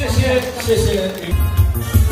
谢谢谢谢。